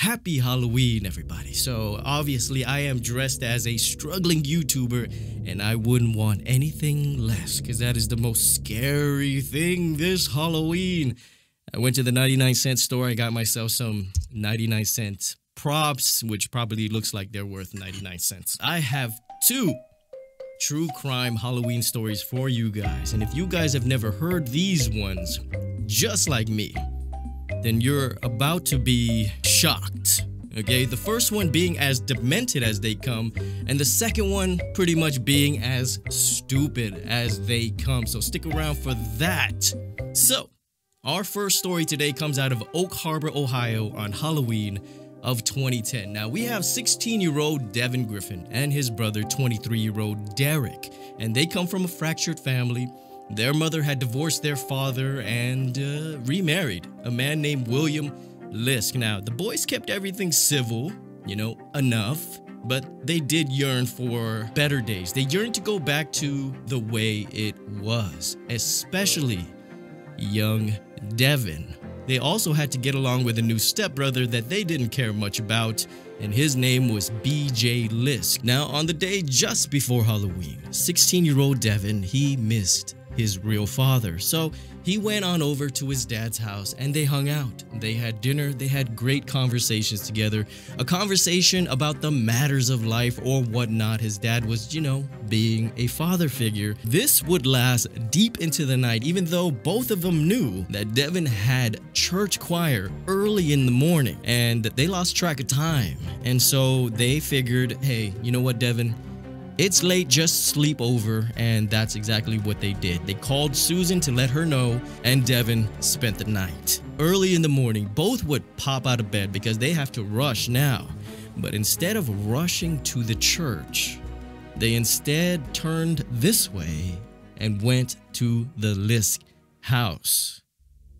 Happy Halloween, everybody. So, obviously, I am dressed as a struggling YouTuber, and I wouldn't want anything less because that is the most scary thing this Halloween. I went to the 99 cent store. I got myself some 99 cent props, which probably looks like they're worth 99 cents. I have two true crime Halloween stories for you guys. And if you guys have never heard these ones, just like me, then you're about to be shocked. Okay, the first one being as demented as they come, and the second one pretty much being as stupid as they come. So stick around for that. So, our first story today comes out of Oak Harbor, Ohio on Halloween of 2010. Now, we have 16 year old Devin Griffin and his brother, 23 year old Derek, and they come from a fractured family their mother had divorced their father and uh, remarried a man named William Lisk. Now, the boys kept everything civil, you know, enough, but they did yearn for better days. They yearned to go back to the way it was, especially young Devin. They also had to get along with a new stepbrother that they didn't care much about, and his name was BJ Lisk. Now, on the day just before Halloween, 16 year old Devin, he missed his real father. So he went on over to his dad's house and they hung out. They had dinner, they had great conversations together. A conversation about the matters of life or whatnot. His dad was, you know, being a father figure. This would last deep into the night, even though both of them knew that Devin had church choir early in the morning and they lost track of time. And so they figured, hey, you know what, Devin? It's late, just sleep over, and that's exactly what they did. They called Susan to let her know, and Devin spent the night. Early in the morning, both would pop out of bed because they have to rush now. But instead of rushing to the church, they instead turned this way and went to the Lisk house.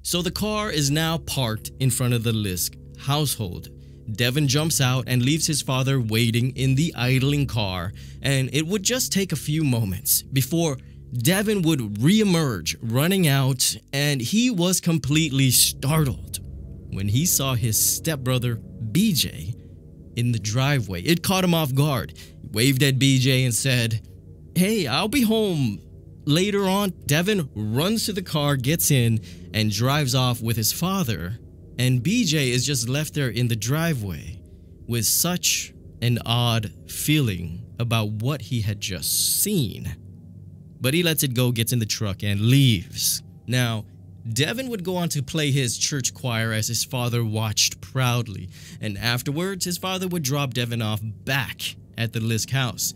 So the car is now parked in front of the Lisk household. Devin jumps out and leaves his father waiting in the idling car, and it would just take a few moments before Devin would reemerge running out, and he was completely startled when he saw his stepbrother BJ in the driveway. It caught him off guard. He waved at BJ and said, Hey, I'll be home later on. Devin runs to the car, gets in, and drives off with his father and BJ is just left there in the driveway with such an odd feeling about what he had just seen. But he lets it go, gets in the truck, and leaves. Now, Devin would go on to play his church choir as his father watched proudly, and afterwards, his father would drop Devin off back at the Lisk house.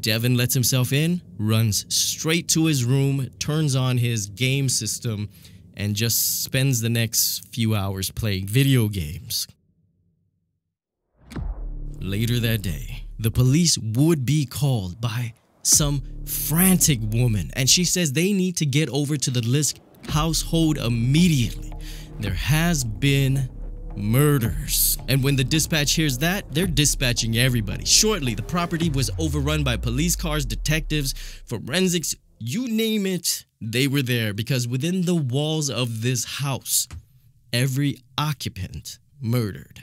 Devin lets himself in, runs straight to his room, turns on his game system, and just spends the next few hours playing video games. Later that day, the police would be called by some frantic woman, and she says they need to get over to the Lisk household immediately. There has been murders. And when the dispatch hears that, they're dispatching everybody. Shortly, the property was overrun by police cars, detectives, forensics, you name it, they were there because within the walls of this house, every occupant murdered.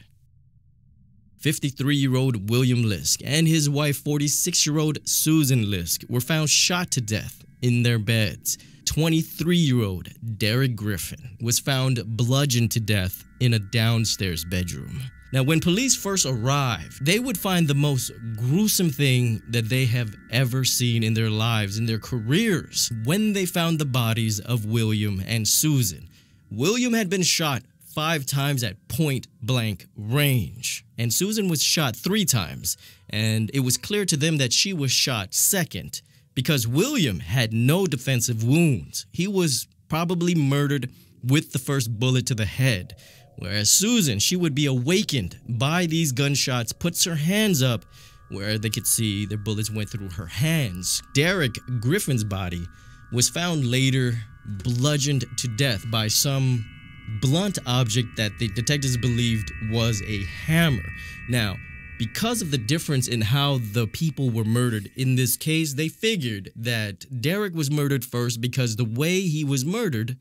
53 year old William Lisk and his wife, 46 year old Susan Lisk, were found shot to death in their beds. 23 year old Derek Griffin was found bludgeoned to death in a downstairs bedroom. Now, when police first arrived, they would find the most gruesome thing that they have ever seen in their lives, in their careers, when they found the bodies of William and Susan. William had been shot five times at point blank range, and Susan was shot three times, and it was clear to them that she was shot second because William had no defensive wounds. He was probably murdered with the first bullet to the head. Whereas Susan, she would be awakened by these gunshots, puts her hands up where they could see their bullets went through her hands. Derek Griffin's body was found later bludgeoned to death by some blunt object that the detectives believed was a hammer. Now, because of the difference in how the people were murdered in this case, they figured that Derek was murdered first because the way he was murdered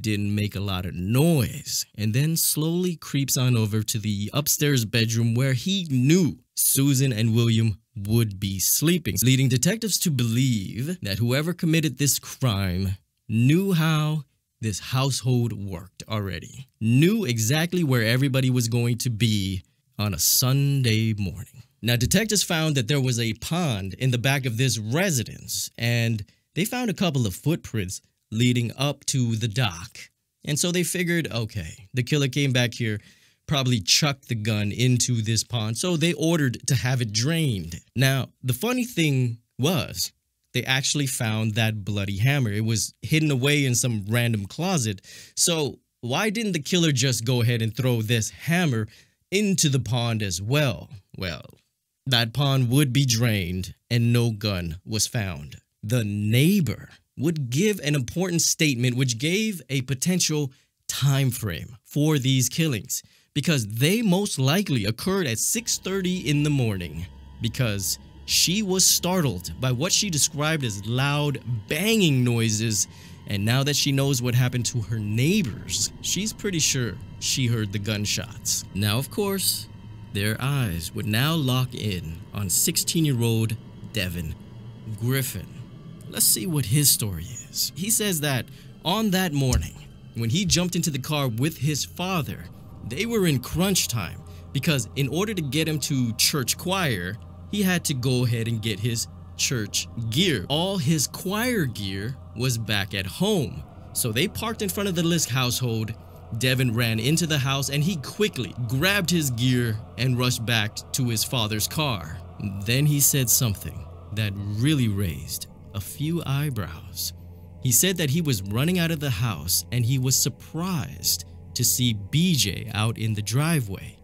didn't make a lot of noise, and then slowly creeps on over to the upstairs bedroom where he knew Susan and William would be sleeping, leading detectives to believe that whoever committed this crime knew how this household worked already, knew exactly where everybody was going to be on a Sunday morning. Now, detectives found that there was a pond in the back of this residence, and they found a couple of footprints leading up to the dock. And so they figured, okay, the killer came back here, probably chucked the gun into this pond, so they ordered to have it drained. Now, the funny thing was, they actually found that bloody hammer. It was hidden away in some random closet. So, why didn't the killer just go ahead and throw this hammer into the pond as well? Well, that pond would be drained and no gun was found. The neighbor would give an important statement which gave a potential time frame for these killings because they most likely occurred at 6:30 in the morning because she was startled by what she described as loud banging noises and now that she knows what happened to her neighbors, she's pretty sure she heard the gunshots. Now, of course, their eyes would now lock in on 16-year-old Devin Griffin. Let's see what his story is. He says that on that morning, when he jumped into the car with his father, they were in crunch time because in order to get him to church choir, he had to go ahead and get his church gear. All his choir gear was back at home. So they parked in front of the Lisk household. Devin ran into the house and he quickly grabbed his gear and rushed back to his father's car. Then he said something that really raised a few eyebrows. He said that he was running out of the house and he was surprised to see BJ out in the driveway.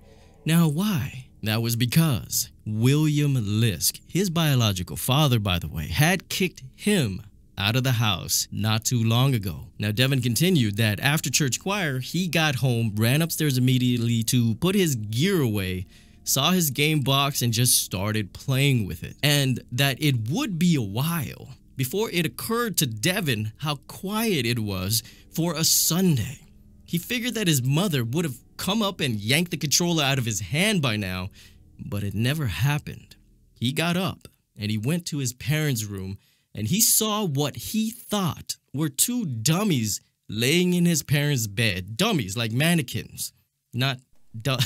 Now, why? That was because William Lisk, his biological father, by the way, had kicked him out of the house not too long ago. Now, Devin continued that after church choir, he got home, ran upstairs immediately to put his gear away, saw his game box, and just started playing with it. And that it would be a while before it occurred to Devin how quiet it was for a Sunday. He figured that his mother would have come up and yanked the controller out of his hand by now, but it never happened. He got up and he went to his parents' room and he saw what he thought were two dummies laying in his parents' bed. Dummies like mannequins, not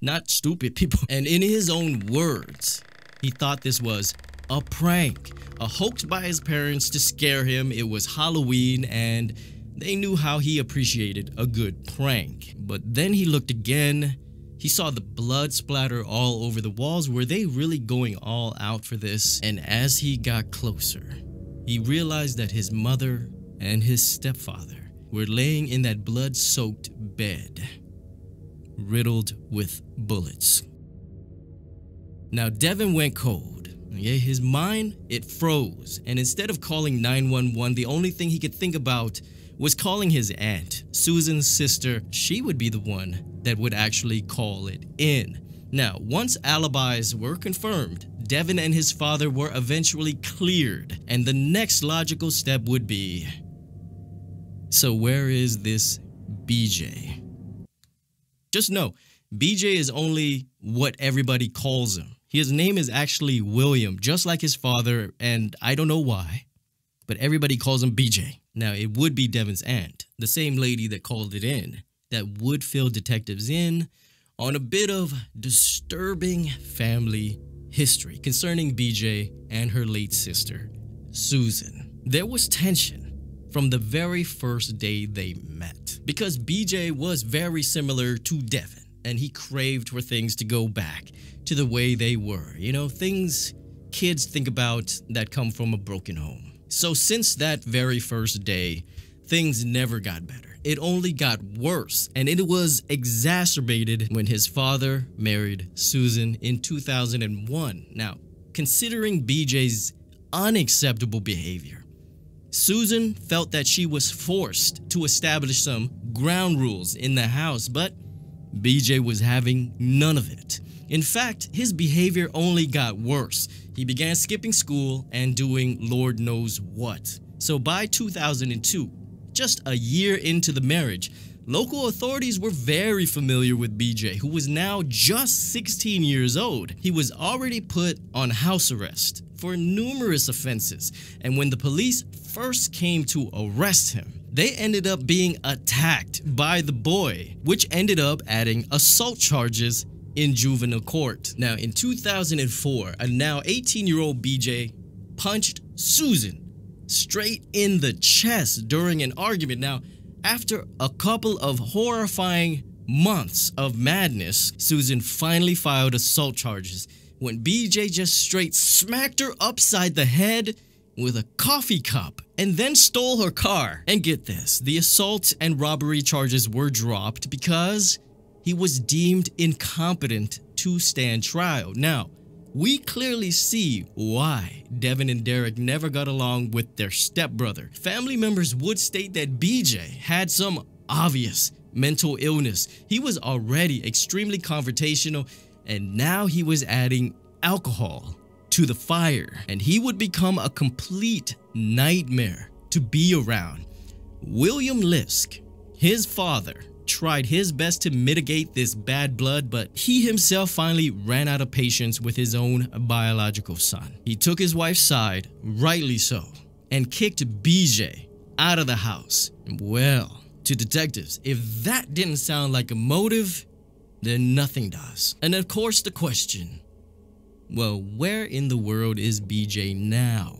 not stupid people. And in his own words, he thought this was a prank, a hoax by his parents to scare him. It was Halloween and they knew how he appreciated a good prank. But then he looked again. He saw the blood splatter all over the walls. Were they really going all out for this? And as he got closer, he realized that his mother and his stepfather were laying in that blood soaked bed, riddled with bullets. Now, Devin went cold. Yeah, his mind, it froze. And instead of calling 911, the only thing he could think about was calling his aunt, Susan's sister. She would be the one that would actually call it in. Now, once alibis were confirmed, Devin and his father were eventually cleared, and the next logical step would be so, where is this BJ? Just know, BJ is only what everybody calls him. His name is actually William, just like his father, and I don't know why, but everybody calls him BJ. Now, it would be Devin's aunt, the same lady that called it in, that would fill detectives in on a bit of disturbing family history concerning BJ and her late sister, Susan. There was tension from the very first day they met because BJ was very similar to Devin and he craved for things to go back to the way they were. You know, things kids think about that come from a broken home. So, since that very first day, things never got better. It only got worse, and it was exacerbated when his father married Susan in 2001. Now, considering BJ's unacceptable behavior, Susan felt that she was forced to establish some ground rules in the house, but BJ was having none of it. In fact, his behavior only got worse. He began skipping school and doing Lord knows what. So by 2002, just a year into the marriage, local authorities were very familiar with BJ, who was now just 16 years old. He was already put on house arrest for numerous offenses, and when the police first came to arrest him, they ended up being attacked by the boy, which ended up adding assault charges in juvenile court. Now, in 2004, a now 18 year old BJ punched Susan straight in the chest during an argument. Now, after a couple of horrifying months of madness, Susan finally filed assault charges when BJ just straight smacked her upside the head with a coffee cup and then stole her car. And get this, the assault and robbery charges were dropped because he was deemed incompetent to stand trial. Now, we clearly see why Devin and Derek never got along with their stepbrother. Family members would state that BJ had some obvious mental illness. He was already extremely confrontational, and now he was adding alcohol to the fire, and he would become a complete nightmare to be around. William Lisk, his father, tried his best to mitigate this bad blood, but he himself finally ran out of patience with his own biological son. He took his wife's side, rightly so, and kicked BJ out of the house. Well, to detectives, if that didn't sound like a motive, then nothing does. And of course, the question well, where in the world is BJ now?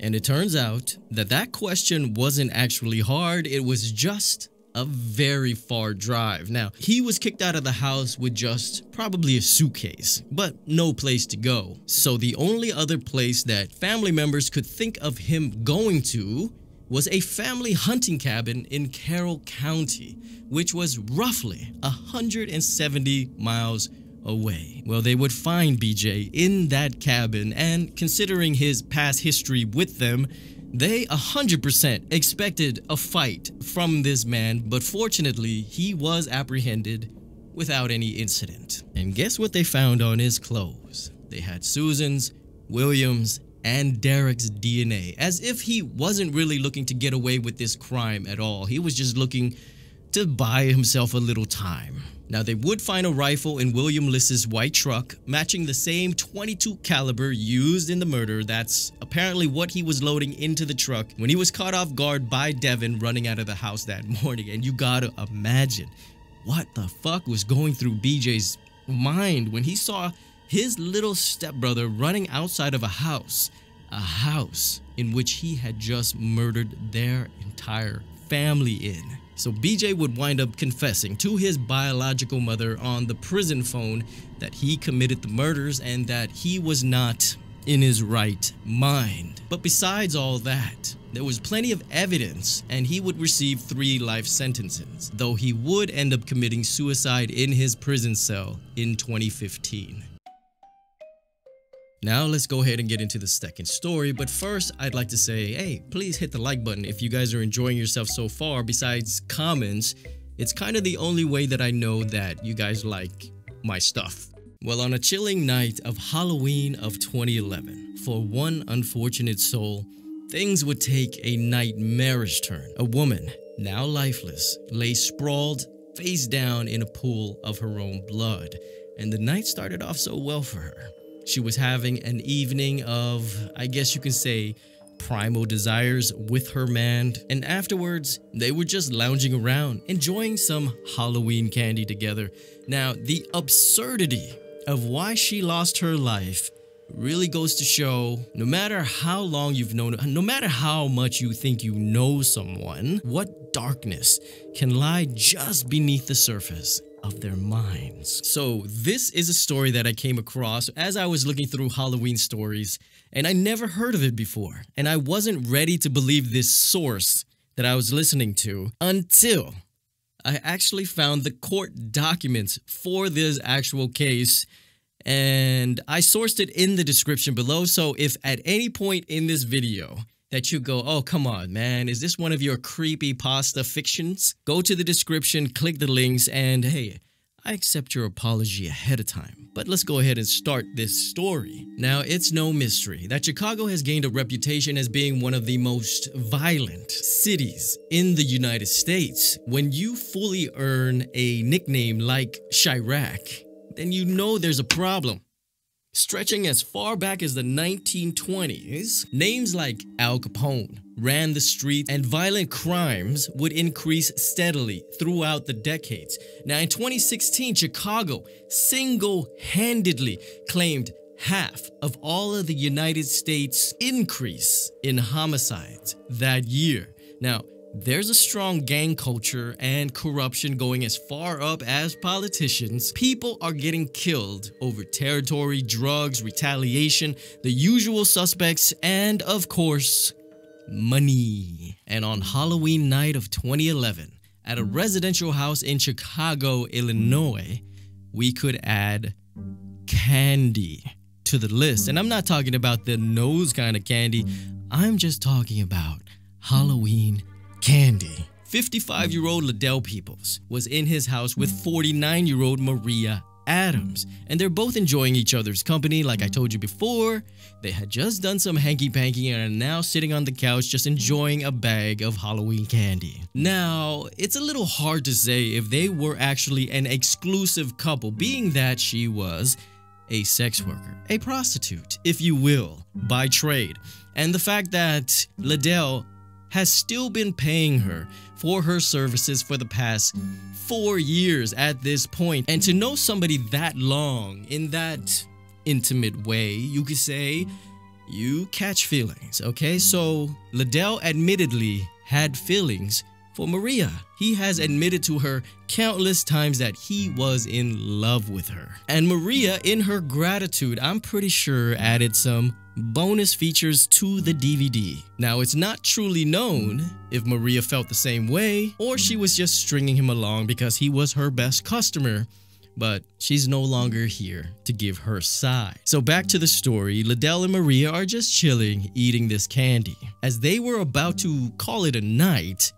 And it turns out that that question wasn't actually hard, it was just a very far drive. Now, he was kicked out of the house with just probably a suitcase, but no place to go. So the only other place that family members could think of him going to was a family hunting cabin in Carroll County, which was roughly 170 miles away. Well, they would find BJ in that cabin, and considering his past history with them, they 100% expected a fight from this man, but fortunately, he was apprehended without any incident. And guess what they found on his clothes? They had Susan's, Williams, and Derek's DNA, as if he wasn't really looking to get away with this crime at all. He was just looking to buy himself a little time. Now they would find a rifle in William Lisk's white truck matching the same 22 caliber used in the murder. That's apparently what he was loading into the truck when he was caught off guard by Devin running out of the house that morning. And you gotta imagine what the fuck was going through BJ's mind when he saw his little stepbrother running outside of a house, a house in which he had just murdered their entire family in. So BJ would wind up confessing to his biological mother on the prison phone that he committed the murders and that he was not in his right mind. But besides all that, there was plenty of evidence and he would receive three life sentences, though he would end up committing suicide in his prison cell in 2015. Now let's go ahead and get into the second story, but first I'd like to say, hey, please hit the like button if you guys are enjoying yourself so far. Besides comments, it's kind of the only way that I know that you guys like my stuff. Well, on a chilling night of Halloween of 2011, for one unfortunate soul, things would take a nightmarish turn. A woman, now lifeless, lay sprawled face down in a pool of her own blood, and the night started off so well for her. She was having an evening of, I guess you can say, primal desires with her man, and afterwards, they were just lounging around, enjoying some Halloween candy together. Now, the absurdity of why she lost her life really goes to show no matter how long you've known, no matter how much you think you know someone, what darkness can lie just beneath the surface of their minds. So, this is a story that I came across as I was looking through Halloween stories, and I never heard of it before. And I wasn't ready to believe this source that I was listening to until I actually found the court documents for this actual case. And I sourced it in the description below. So, if at any point in this video that you go, oh, come on, man, is this one of your creepy pasta fictions? Go to the description, click the links, and hey, I accept your apology ahead of time. But let's go ahead and start this story. Now, it's no mystery that Chicago has gained a reputation as being one of the most violent cities in the United States. When you fully earn a nickname like Chiraq, then you know there's a problem. Stretching as far back as the 1920s, names like Al Capone ran the streets and violent crimes would increase steadily throughout the decades. Now, in 2016, Chicago single handedly claimed half of all of the United States increase in homicides that year. Now, there's a strong gang culture and corruption going as far up as politicians. People are getting killed over territory, drugs, retaliation, the usual suspects, and of course, money. And on Halloween night of 2011, at a residential house in Chicago, Illinois, we could add candy to the list. And I'm not talking about the nose kind of candy, I'm just talking about Halloween candy. 55 year old Liddell Peoples was in his house with 49 year old Maria Adams, and they're both enjoying each other's company. Like I told you before, they had just done some hanky panky and are now sitting on the couch just enjoying a bag of Halloween candy. Now, it's a little hard to say if they were actually an exclusive couple, being that she was a sex worker, a prostitute, if you will, by trade. And the fact that Liddell has still been paying her for her services for the past four years at this point. And to know somebody that long in that intimate way, you could say you catch feelings, okay? So Liddell admittedly had feelings for Maria. He has admitted to her countless times that he was in love with her. And Maria, in her gratitude, I'm pretty sure added some bonus features to the DVD. Now, it's not truly known if Maria felt the same way or she was just stringing him along because he was her best customer but she's no longer here to give her side. So back to the story, Liddell and Maria are just chilling, eating this candy. As they were about to call it a night,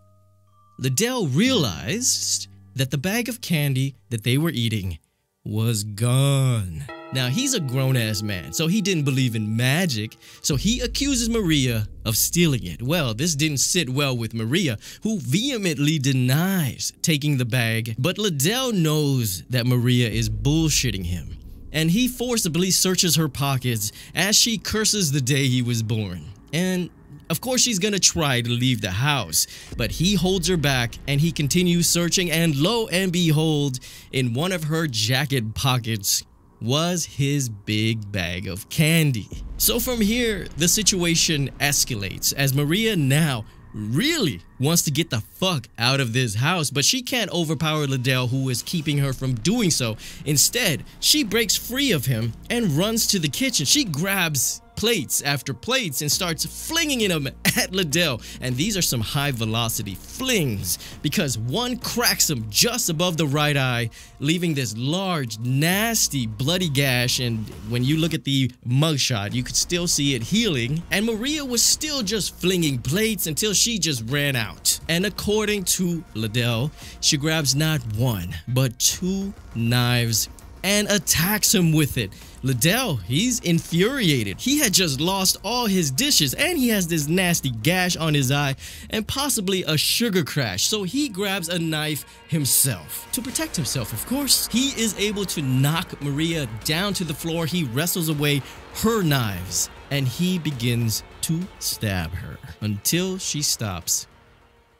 Liddell realized that the bag of candy that they were eating was gone. Now, he's a grown ass man, so he didn't believe in magic, so he accuses Maria of stealing it. Well, this didn't sit well with Maria, who vehemently denies taking the bag, but Liddell knows that Maria is bullshitting him, and he forcibly searches her pockets as she curses the day he was born. And of course, she's gonna try to leave the house, but he holds her back and he continues searching, and lo and behold, in one of her jacket pockets was his big bag of candy. So from here, the situation escalates as Maria now really wants to get the fuck out of this house, but she can't overpower Liddell, who is keeping her from doing so. Instead, she breaks free of him and runs to the kitchen. She grabs plates after plates and starts flinging them at Liddell. And these are some high velocity flings because one cracks him just above the right eye, leaving this large, nasty, bloody gash. And when you look at the mugshot, you could still see it healing. And Maria was still just flinging plates until she just ran out. And according to Liddell, she grabs not one, but two knives and attacks him with it. Liddell, he's infuriated. He had just lost all his dishes and he has this nasty gash on his eye and possibly a sugar crash. So he grabs a knife himself. To protect himself, of course. He is able to knock Maria down to the floor. He wrestles away her knives and he begins to stab her until she stops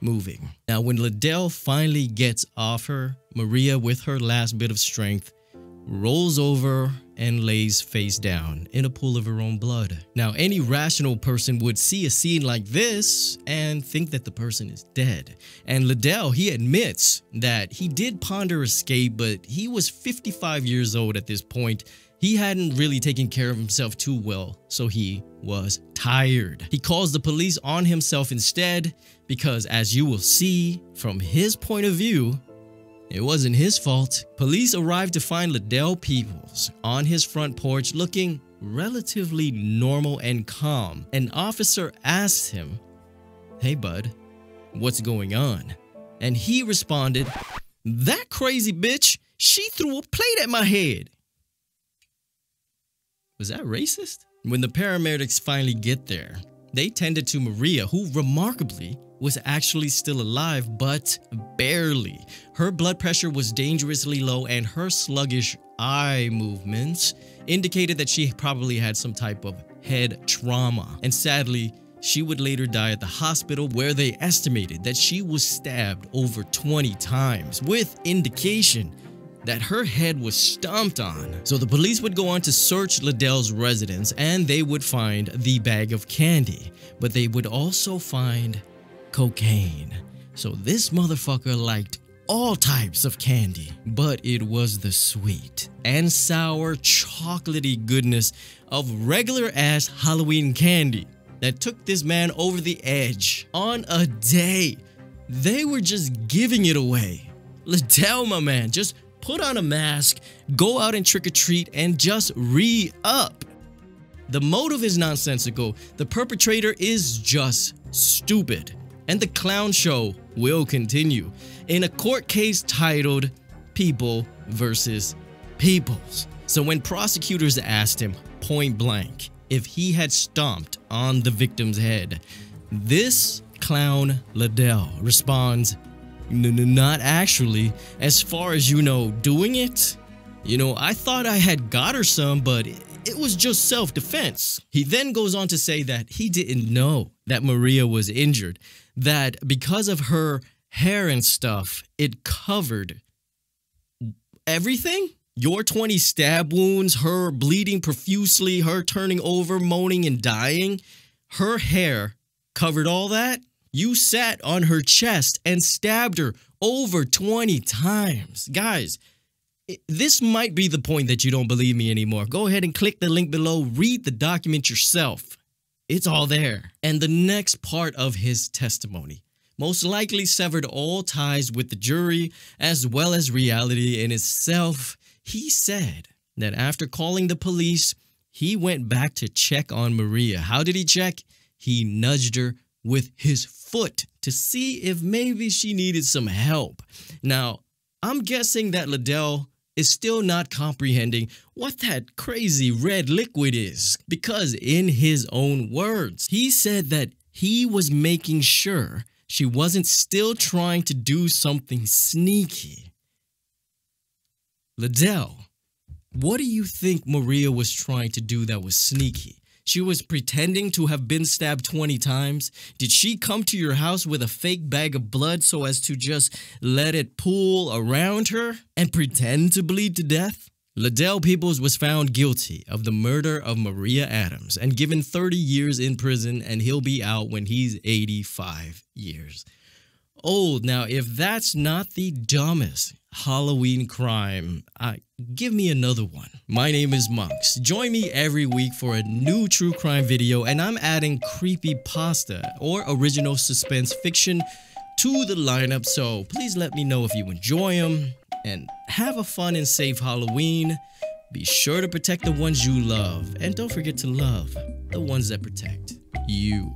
moving. Now, when Liddell finally gets off her, Maria, with her last bit of strength, rolls over and lays face down in a pool of her own blood. Now, any rational person would see a scene like this and think that the person is dead. And Liddell, he admits that he did ponder escape, but he was 55 years old at this point. He hadn't really taken care of himself too well, so he was tired. He calls the police on himself instead because, as you will see from his point of view, it wasn't his fault. Police arrived to find Liddell Peoples on his front porch looking relatively normal and calm. An officer asked him, Hey bud, what's going on? And he responded, That crazy bitch, she threw a plate at my head. Was that racist? When the paramedics finally get there, they tended to Maria, who remarkably was actually still alive, but barely. Her blood pressure was dangerously low, and her sluggish eye movements indicated that she probably had some type of head trauma. And sadly, she would later die at the hospital where they estimated that she was stabbed over 20 times, with indication that her head was stomped on. So the police would go on to search Liddell's residence and they would find the bag of candy, but they would also find cocaine. So this motherfucker liked all types of candy, but it was the sweet and sour chocolatey goodness of regular ass Halloween candy that took this man over the edge on a day. They were just giving it away. Liddell, my man, just put on a mask, go out and trick or treat, and just re up. The motive is nonsensical, the perpetrator is just stupid, and the clown show will continue in a court case titled People versus Peoples. So when prosecutors asked him point blank if he had stomped on the victim's head, this clown Liddell responds, not actually. As far as you know, doing it? You know, I thought I had got her some, but it was just self defense. He then goes on to say that he didn't know that Maria was injured, that because of her hair and stuff, it covered everything. Your 20 stab wounds, her bleeding profusely, her turning over, moaning, and dying, her hair covered all that. You sat on her chest and stabbed her over 20 times. Guys, this might be the point that you don't believe me anymore. Go ahead and click the link below, read the document yourself. It's all there. And the next part of his testimony most likely severed all ties with the jury as well as reality in itself. He said that after calling the police, he went back to check on Maria. How did he check? He nudged her with his foot to see if maybe she needed some help. Now, I'm guessing that Liddell is still not comprehending what that crazy red liquid is because, in his own words, he said that he was making sure she wasn't still trying to do something sneaky. Liddell, what do you think Maria was trying to do that was sneaky? She was pretending to have been stabbed 20 times? Did she come to your house with a fake bag of blood so as to just let it pool around her and pretend to bleed to death? Liddell Peoples was found guilty of the murder of Maria Adams and given 30 years in prison and he'll be out when he's 85 years old. Now, if that's not the dumbest Halloween crime, uh, give me another one. My name is Monks. Join me every week for a new true crime video, and I'm adding creepy pasta or original suspense fiction to the lineup. So please let me know if you enjoy them and have a fun and safe Halloween. Be sure to protect the ones you love, and don't forget to love the ones that protect you.